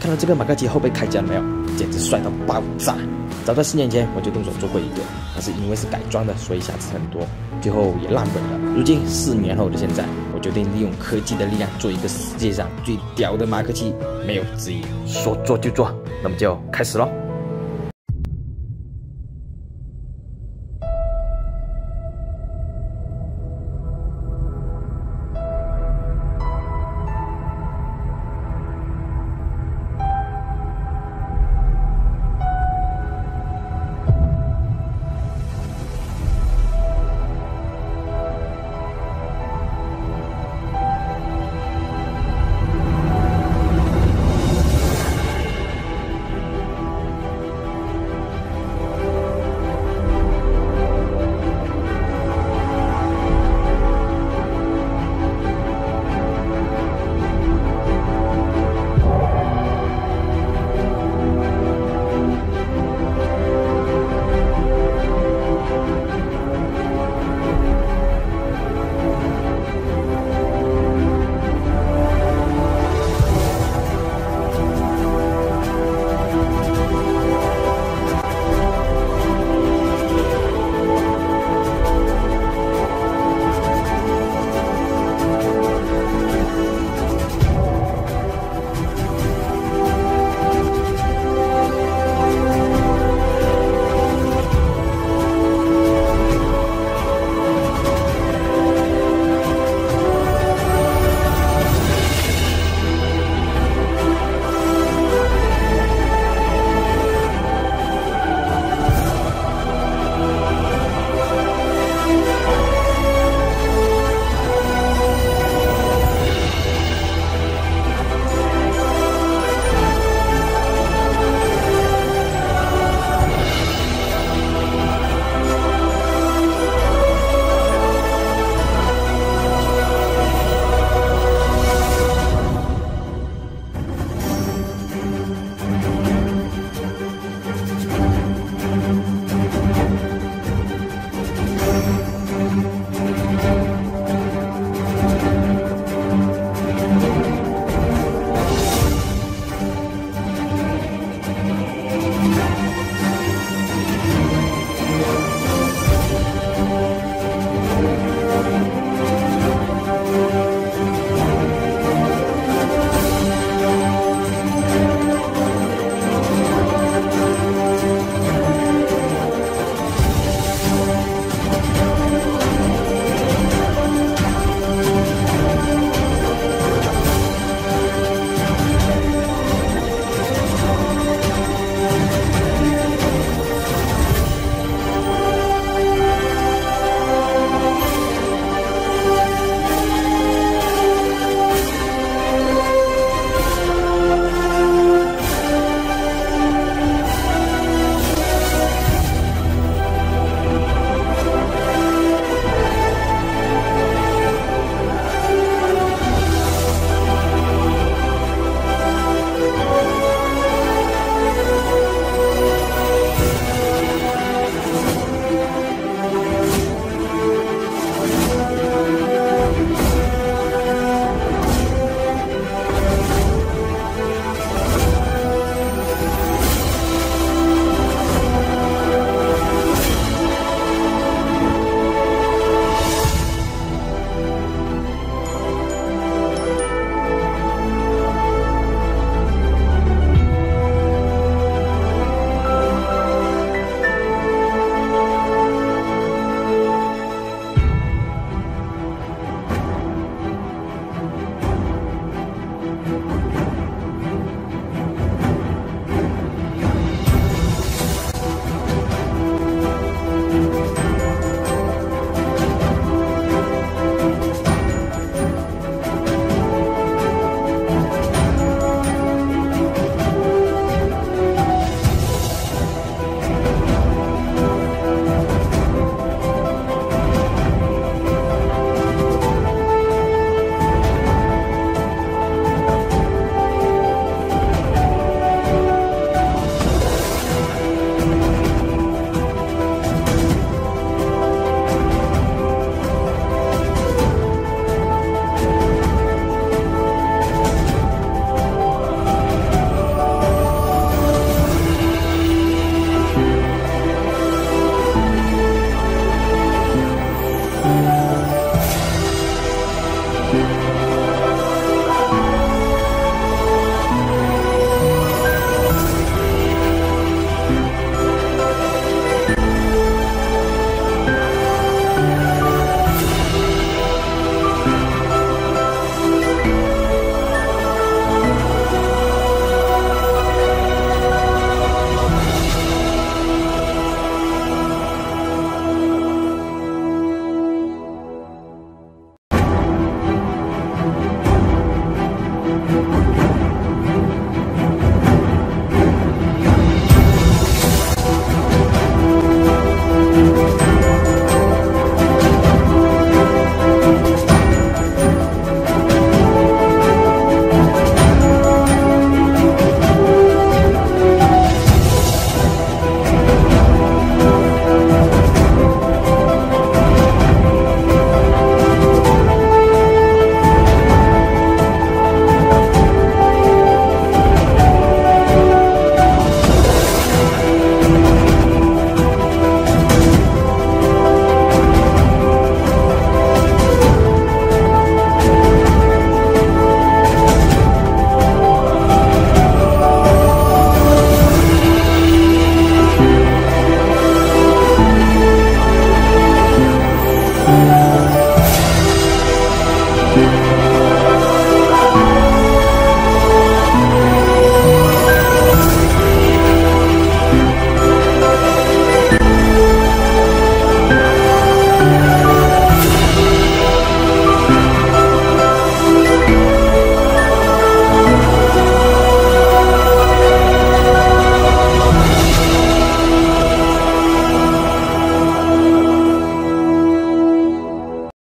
看到这个马克七后背开甲没有？简直帅到爆炸！早在四年前我就动手做过一个但是因为是改装的所以瑕疵很多。最后也烂尾了如今四年后的现在我决定利用科技的力量做一个世界上最屌的马克七没有之一说做就做那么就开始喽